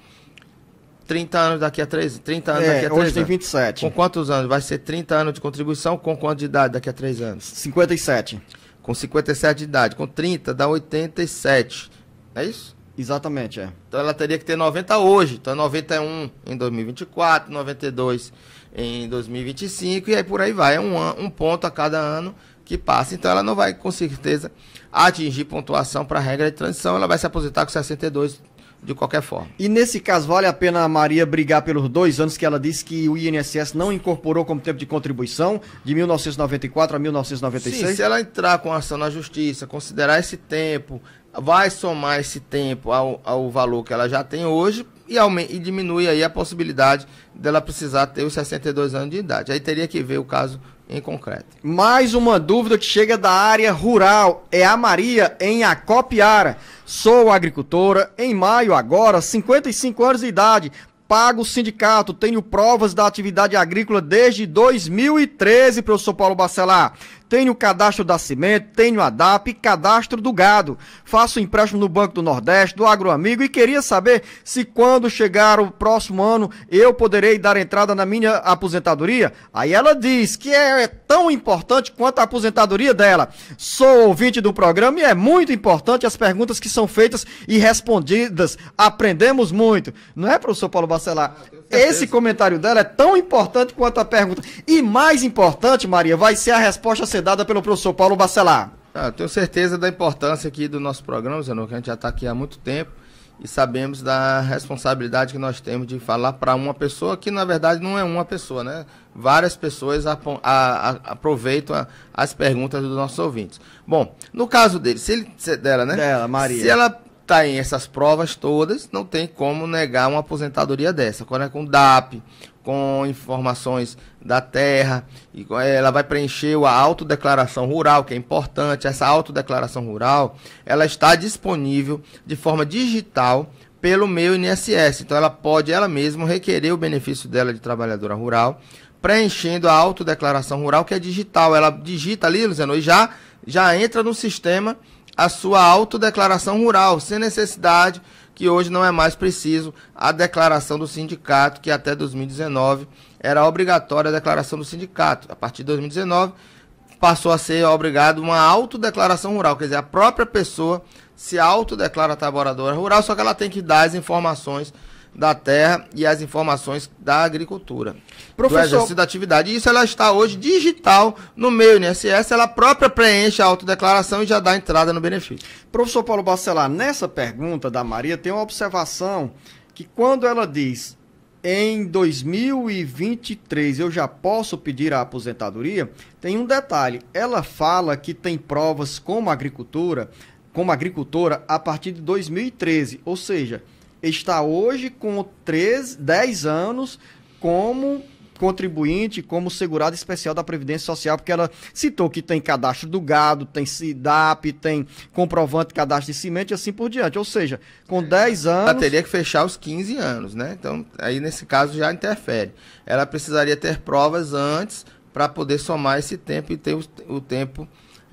30 anos daqui a 3 30 anos é, daqui a 3 hoje tem 27. Com quantos anos? Vai ser 30 anos de contribuição com quanto de idade daqui a 3 anos? 57. Com 57 de idade. Com 30 dá 87. É isso? Exatamente, é. Então ela teria que ter 90 hoje. Então 91 em 2024, 92 em 2025 e aí por aí vai. É um, um ponto a cada ano que passa. Então ela não vai com certeza atingir pontuação para a regra de transição, ela vai se aposentar com 62 de qualquer forma. E nesse caso, vale a pena a Maria brigar pelos dois anos que ela disse que o INSS não incorporou como tempo de contribuição, de 1994 a 1996? Sim, se ela entrar com ação na justiça, considerar esse tempo, vai somar esse tempo ao, ao valor que ela já tem hoje e, e diminui aí a possibilidade dela precisar ter os 62 anos de idade. Aí teria que ver o caso em concreto. Mais uma dúvida que chega da área rural. É a Maria em Acopiara. Sou agricultora, em maio agora, 55 anos de idade. Pago o sindicato, tenho provas da atividade agrícola desde 2013, professor Paulo Bacelar. Tenho o cadastro da Cimento, tenho a DAP e cadastro do gado. Faço empréstimo no Banco do Nordeste, do Agroamigo e queria saber se quando chegar o próximo ano eu poderei dar entrada na minha aposentadoria. Aí ela diz que é, tão importante quanto a aposentadoria dela. Sou ouvinte do programa e é muito importante as perguntas que são feitas e respondidas. Aprendemos muito. Não é, professor Paulo Bacelar? Esse comentário dela é tão importante quanto a pergunta. E mais importante, Maria, vai ser a resposta a ser dada pelo professor Paulo Bacelar. Ah, tenho certeza da importância aqui do nosso programa, Zenon, que a gente já está aqui há muito tempo e sabemos da responsabilidade que nós temos de falar para uma pessoa que na verdade não é uma pessoa, né? Várias pessoas a, a, a, aproveitam as perguntas dos nossos ouvintes. Bom, no caso dele, se ele se dela, né? Dela, Maria. Se ela está em essas provas todas, não tem como negar uma aposentadoria dessa. Quando é com DAP, com informações da terra, e ela vai preencher a autodeclaração rural, que é importante. Essa autodeclaração rural, ela está disponível de forma digital pelo meu INSS. Então ela pode ela mesma requerer o benefício dela de trabalhadora rural, preenchendo a autodeclaração rural, que é digital. Ela digita ali, Luciano, e já, já entra no sistema a sua autodeclaração rural, sem necessidade que hoje não é mais preciso a declaração do sindicato, que até 2019 era obrigatória a declaração do sindicato. A partir de 2019 passou a ser obrigado uma autodeclaração rural, quer dizer, a própria pessoa se autodeclara trabalhadora rural, só que ela tem que dar as informações da terra e as informações da agricultura. Professor- Do exercício da atividade. Isso ela está hoje digital no meio INSS, ela própria preenche a autodeclaração e já dá entrada no benefício. Professor Paulo Bacelar, nessa pergunta da Maria tem uma observação que quando ela diz em 2023 eu já posso pedir a aposentadoria, tem um detalhe. Ela fala que tem provas como agricultura, como agricultora a partir de 2013, ou seja, está hoje com 13, 10 anos como contribuinte, como segurado especial da Previdência Social, porque ela citou que tem cadastro do gado, tem CIDAP, tem comprovante de cadastro de cimento e assim por diante. Ou seja, com 10 Ela anos. teria que fechar os 15 anos, né? Então, aí nesse caso já interfere. Ela precisaria ter provas antes para poder somar esse tempo e ter o, o tempo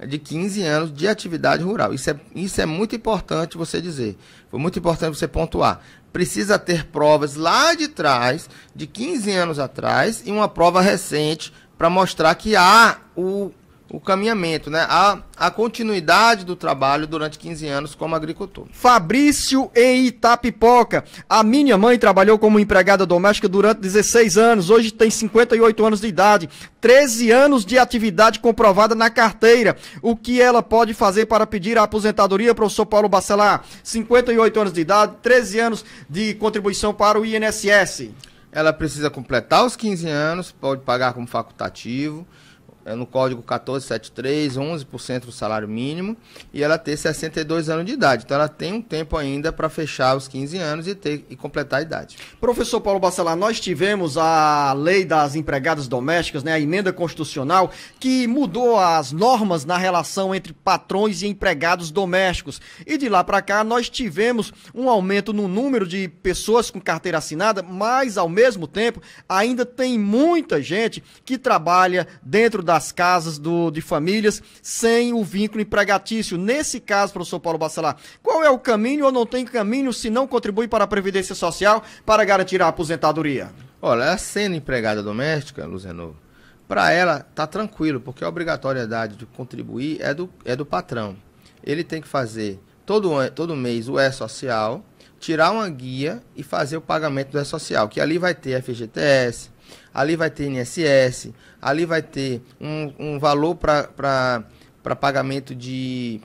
de 15 anos de atividade rural. Isso é, isso é muito importante você dizer. Foi muito importante você pontuar. Precisa ter provas lá de trás, de 15 anos atrás, e uma prova recente para mostrar que há o, o caminhamento, né? Há a continuidade do trabalho durante 15 anos como agricultor. Fabrício em Itapipoca. A minha mãe trabalhou como empregada doméstica durante 16 anos, hoje tem 58 anos de idade, 13 anos de atividade comprovada na carteira. O que ela pode fazer para pedir a aposentadoria, professor Paulo Bacelar? 58 anos de idade, 13 anos de contribuição para o INSS. Ela precisa completar os 15 anos, pode pagar como facultativo, é no código 1473, 11% do salário mínimo, e ela ter 62 anos de idade. Então ela tem um tempo ainda para fechar os 15 anos e ter e completar a idade. Professor Paulo Bacelar, nós tivemos a lei das empregadas domésticas, né, a emenda constitucional, que mudou as normas na relação entre patrões e empregados domésticos. E de lá para cá nós tivemos um aumento no número de pessoas com carteira assinada, mas ao mesmo tempo ainda tem muita gente que trabalha dentro das casas do, de famílias sem o vínculo empregatício. Nesse caso, professor Paulo Bacelar, qual é o caminho ou não tem caminho se não contribui para a Previdência Social para garantir a aposentadoria? Olha, ela sendo empregada doméstica, Luzeno, para ela tá tranquilo, porque a obrigatoriedade de contribuir é do, é do patrão. Ele tem que fazer todo, todo mês o E-Social, tirar uma guia e fazer o pagamento do E-Social, que ali vai ter FGTS, ali vai ter INSS, ali vai ter um, um valor para pagamento de,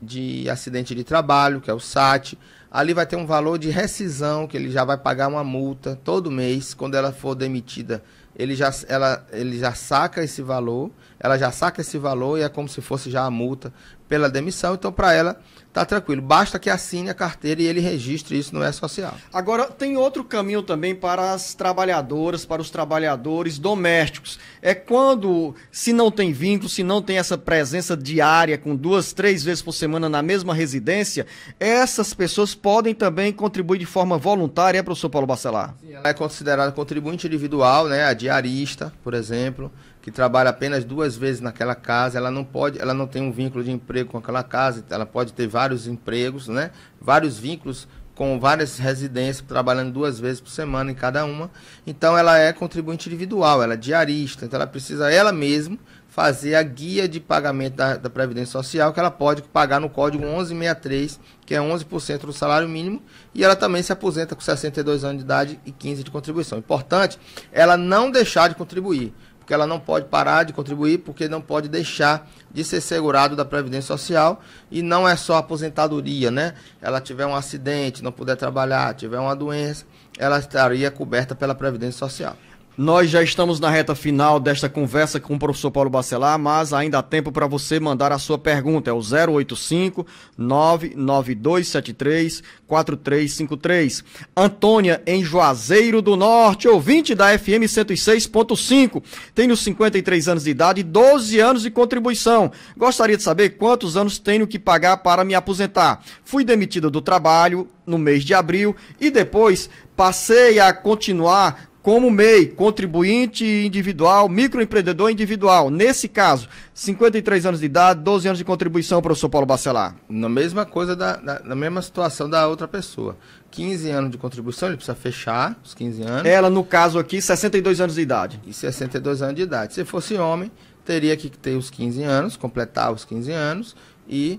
de acidente de trabalho, que é o SAT. Ali vai ter um valor de rescisão, que ele já vai pagar uma multa todo mês. Quando ela for demitida, ele já, ela, ele já saca esse valor, ela já saca esse valor e é como se fosse já a multa pela demissão. Então, para ela, tá tranquilo. Basta que assine a carteira e ele registre isso no E-Social. Agora, tem outro caminho também para as trabalhadoras, para os trabalhadores domésticos. É quando, se não tem vínculo, se não tem essa presença diária, com duas, três vezes por semana na mesma residência, essas pessoas podem também contribuir de forma voluntária, é, professor Paulo Bacelar? Ela é considerada contribuinte individual, né? A diarista, por exemplo, que trabalha apenas duas vezes naquela casa, ela não pode, ela não tem um vínculo de emprego com aquela casa, ela pode ter vários empregos, né? Vários vínculos com várias residências, trabalhando duas vezes por semana em cada uma. Então ela é contribuinte individual, ela é diarista, então ela precisa ela mesma fazer a guia de pagamento da, da Previdência Social, que ela pode pagar no código 1163, que é 11% do salário mínimo, e ela também se aposenta com 62 anos de idade e 15 de contribuição. Importante ela não deixar de contribuir, porque ela não pode parar de contribuir, porque não pode deixar de ser segurado da Previdência Social, e não é só aposentadoria, né? Ela tiver um acidente, não puder trabalhar, tiver uma doença, ela estaria coberta pela Previdência Social. Nós já estamos na reta final desta conversa com o professor Paulo Bacelar, mas ainda há tempo para você mandar a sua pergunta. É o 085 99273 4353. Antônia, em Juazeiro do Norte, ouvinte da FM 106.5. Tenho 53 anos de idade e 12 anos de contribuição. Gostaria de saber quantos anos tenho que pagar para me aposentar. Fui demitida do trabalho no mês de abril e depois passei a continuar como MEI, contribuinte individual, microempreendedor individual. Nesse caso, 53 anos de idade, 12 anos de contribuição, professor Paulo Bacelar. Na mesma coisa, da, da- na mesma situação da outra pessoa. 15 anos de contribuição, ele precisa fechar os 15 anos. Ela, no caso aqui, 62 anos de idade. e 62 anos de idade. Se fosse homem, teria que ter os 15 anos, completar os 15 anos e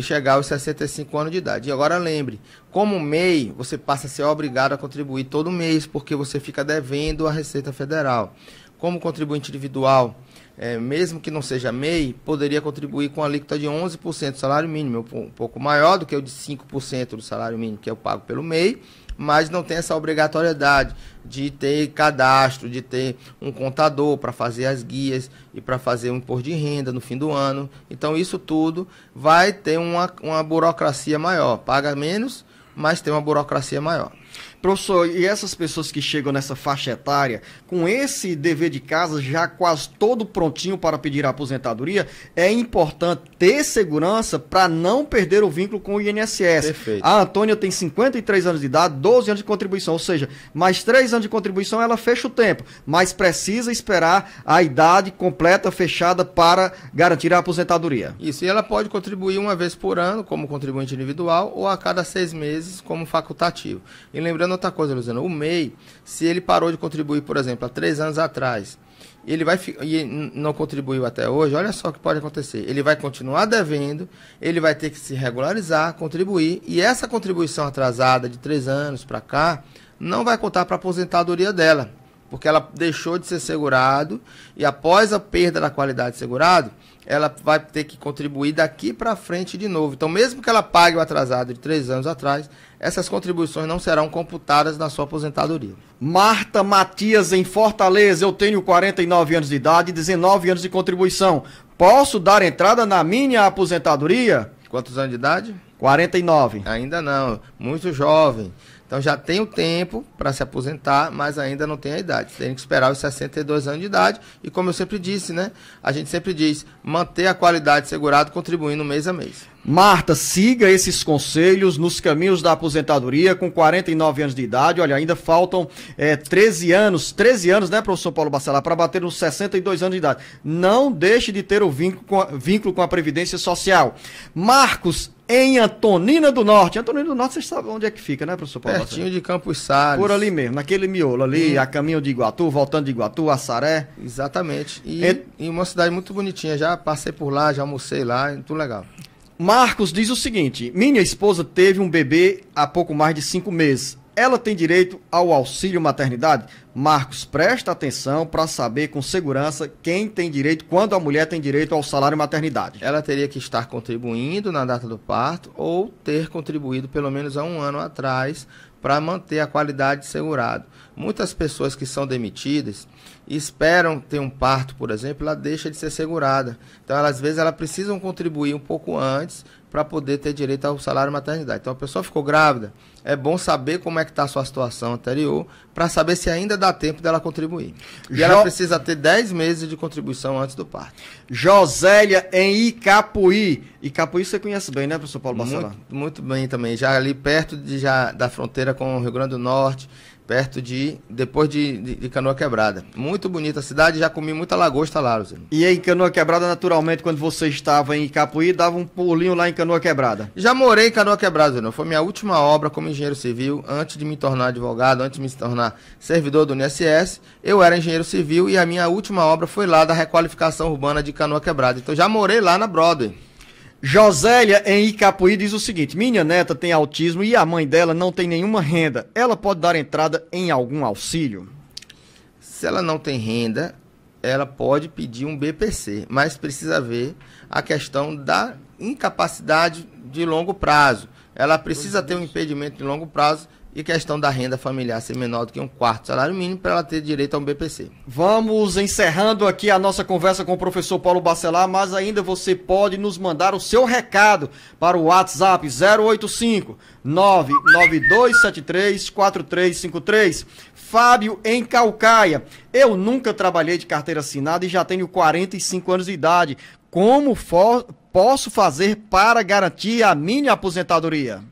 chegar aos 65 anos de idade. E agora lembre, como MEI, você passa a ser obrigado a contribuir todo mês, porque você fica devendo à Receita Federal. Como contribuinte individual, eh, mesmo que não seja MEI, poderia contribuir com a alíquota de 11% do salário mínimo, um pouco maior do que o de 5% do salário mínimo que eu pago pelo MEI, mas não tem essa obrigatoriedade de ter cadastro, de ter um contador para fazer as guias e para fazer um imposto de renda no fim do ano. Então, isso tudo vai ter uma, uma burocracia maior. Paga menos, mas tem uma burocracia maior. Professor, e essas pessoas que chegam nessa faixa etária, com esse dever de casa já quase todo prontinho para pedir a aposentadoria, é importante ter segurança para não perder o vínculo com o INSS. Perfeito. A Antônia tem 53 anos de idade, 12 anos de contribuição, ou seja, mais 3 anos de contribuição ela fecha o tempo, mas precisa esperar a idade completa fechada para garantir a aposentadoria. Isso, e ela pode contribuir uma vez por ano como contribuinte individual ou a cada seis meses como facultativo. E lembrando outra coisa, Luciano, o MEI, se ele parou de contribuir, por exemplo, há três anos atrás, ele vai e não contribuiu até hoje, olha só o que pode acontecer. Ele vai continuar devendo, ele vai ter que se regularizar, contribuir, e essa contribuição atrasada de três anos para cá não vai contar para a aposentadoria dela porque ela deixou de ser segurado e após a perda da qualidade de segurado, ela vai ter que contribuir daqui para frente de novo. Então, mesmo que ela pague o atrasado de três anos atrás, essas contribuições não serão computadas na sua aposentadoria. Marta Matias, em Fortaleza. Eu tenho 49 anos de idade e 19 anos de contribuição. Posso dar entrada na minha aposentadoria? Quantos anos de idade? 49. Ainda não, muito jovem. Então já tem o tempo para se aposentar, mas ainda não tem a idade. Tem que esperar os 62 anos de idade. E como eu sempre disse, né? A gente sempre diz, manter a qualidade segurado contribuindo mês a mês. Marta, siga esses conselhos nos caminhos da aposentadoria com 49 anos de idade. Olha, ainda faltam eh, 13 anos, 13 anos, né, professor Paulo Bacelar, para bater nos 62 anos de idade. Não deixe de ter o vínculo com a, vínculo com a Previdência Social. Marcos, em Antonina do Norte. Antonina do Norte, vocês sabem onde é que fica, né, professor Paulo? Pertinho de Campos Salles. Por ali mesmo, naquele miolo ali, a caminho de Iguatu, voltando de Iguatu, Assaré. Exatamente. E, É- e uma cidade muito bonitinha. Já passei por lá, já almocei lá, tudo legal. Marcos diz o seguinte: minha esposa teve um bebê há pouco mais de cinco meses. Ela tem direito ao auxílio maternidade? Marcos, presta atenção para saber com segurança quem tem direito, quando a mulher tem direito ao salário maternidade. Ela teria que estar contribuindo na data do parto ou ter contribuído pelo menos há um ano atrás para manter a qualidade de segurado. Muitas pessoas que são demitidas esperam ter um parto, por exemplo, ela deixa de ser segurada. Então, ela, às vezes, ela precisam contribuir um pouco antes para poder ter direito ao salário maternidade. Então, a pessoa ficou grávida, é bom saber como é que está a sua situação anterior para saber se ainda dá tempo dela contribuir. E Jo- ela precisa ter 10 meses de contribuição antes do parto. Josélia em Icapuí. Icapuí você conhece bem, né, professor Paulo Bacelar? Muito, muito bem também. Já ali perto de, já, da fronteira com o Rio Grande do Norte, perto de. depois de, de, de Canoa Quebrada. Muito bonita a cidade, já comi muita lagosta lá, Luciano. E em Canoa Quebrada, naturalmente, quando você estava em Icapuí, dava um pulinho lá em Canoa Quebrada. Já morei em Canoa Quebrada, Luciano. Foi minha última obra como engenheiro civil, antes de me tornar advogado, antes de me tornar servidor do INSS. Eu era engenheiro civil e a minha última obra foi lá da requalificação urbana de Canoa Quebrada. Então já morei lá na Broadway. Josélia em Icapuí diz o seguinte: minha neta tem autismo e a mãe dela não tem nenhuma renda. Ela pode dar entrada em algum auxílio? Se ela não tem renda, ela pode pedir um BPC, mas precisa ver a questão da incapacidade de longo prazo. Ela precisa ter um impedimento de longo prazo e questão da renda familiar ser menor do que um quarto salário mínimo para ela ter direito a um BPC. Vamos encerrando aqui a nossa conversa com o professor Paulo Bacelar, mas ainda você pode nos mandar o seu recado para o WhatsApp 085 99273 4353. Fábio em Calcaia. Eu nunca trabalhei de carteira assinada e já tenho 45 anos de idade. Como for- posso fazer para garantir a minha aposentadoria?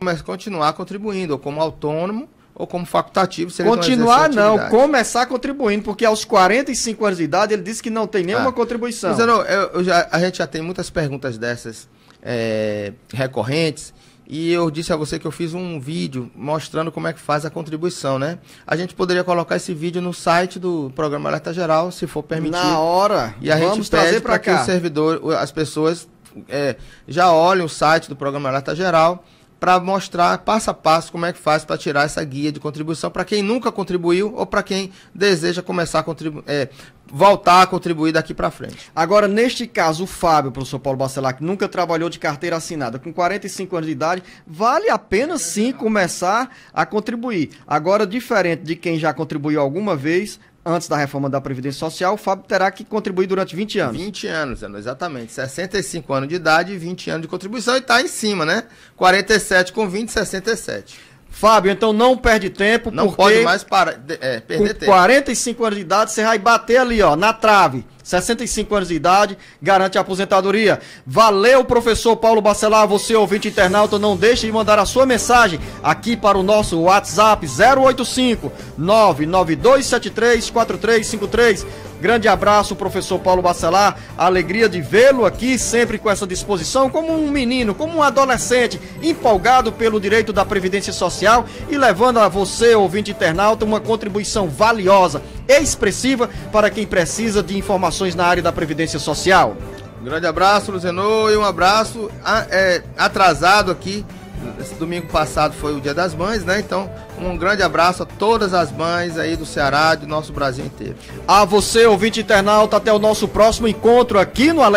Mas continuar contribuindo, ou como autônomo, ou como facultativo. se Continuar não, começar contribuindo, porque aos 45 anos de idade ele disse que não tem nenhuma Ah. contribuição. Mas eu não- eu- eu já- a gente já tem muitas perguntas dessas é, recorrentes. E eu disse a você que eu fiz um vídeo mostrando como é que faz a contribuição, né? A gente poderia colocar esse vídeo no site do programa Alerta Geral, se for permitido. Na hora. E a vamos gente trazer para para que cá. o servidor, as pessoas é, já olhem o site do Programa Alerta Geral para mostrar passo a passo como é que faz para tirar essa guia de contribuição para quem nunca contribuiu ou para quem deseja começar a contribuir, é, voltar a contribuir daqui para frente. Agora, neste caso, o Fábio, professor Paulo Bacelar, que nunca trabalhou de carteira assinada, com 45 anos de idade, vale a pena sim começar a contribuir. Agora, diferente de quem já contribuiu alguma vez, antes da reforma da Previdência Social, o Fábio terá que contribuir durante 20 anos. 20 anos, exatamente. 65 anos de idade e 20 anos de contribuição e está em cima, né? 47 com 20, 67. Fábio, então não perde tempo, não pode mais para, é, perder com tempo. 45 anos de idade, você vai bater ali, ó, na trave. 65 anos de idade, garante a aposentadoria. Valeu, professor Paulo Bacelar, você ouvinte internauta, não deixe de mandar a sua mensagem aqui para o nosso WhatsApp 085 99273 4353. Grande abraço, professor Paulo Bacelar. alegria de vê-lo aqui, sempre com essa disposição, como um menino, como um adolescente, empolgado pelo direito da Previdência Social e levando a você, ouvinte internauta, uma contribuição valiosa, expressiva para quem precisa de informações na área da Previdência Social. Um grande abraço, Luzenô, e um abraço é, atrasado aqui esse domingo passado foi o Dia das Mães, né? Então, um grande abraço a todas as mães aí do Ceará e do nosso Brasil inteiro. A você, ouvinte internauta, até o nosso próximo encontro aqui no Alerta.